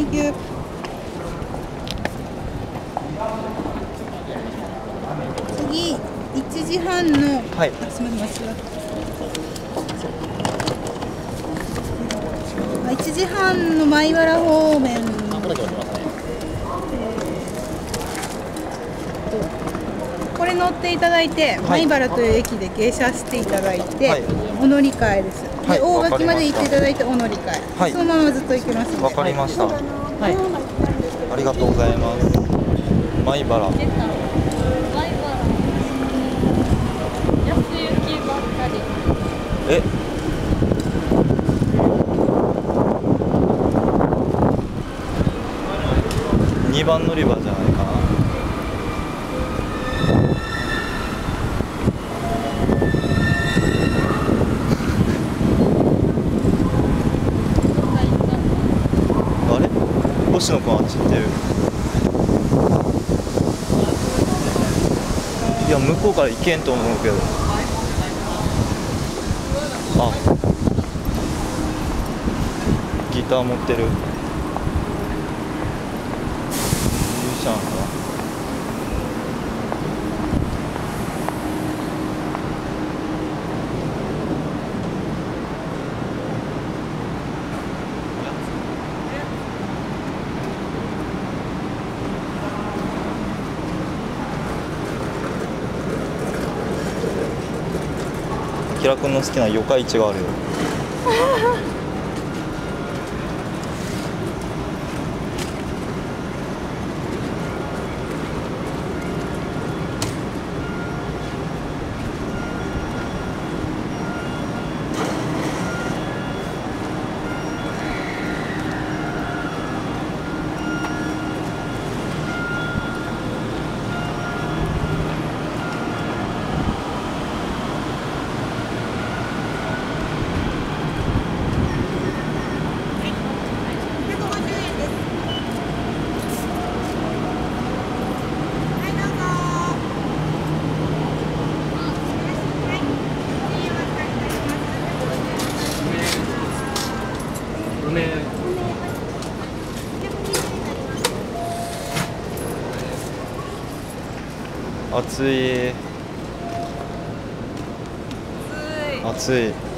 Thank you. 次1時半のはい。あすみません間違ったあ1時半の米原方面。これ乗っていただいて、はい。米原という駅で下車していただいて、はい。お乗り換えです、はいで大垣まで行っていただいてお乗り換え、はい。そのままずっと行きますわかりました、はい。ありがとうございます。米原。安行ばっかり。え？2番乗り場じゃないかなあれ星野君あっち行ってる。いや向こうから行けんと思うけど。あ。ギター持ってる。ミュージシャンかキラ君の好きな魚介市があるよ。暑い。暑い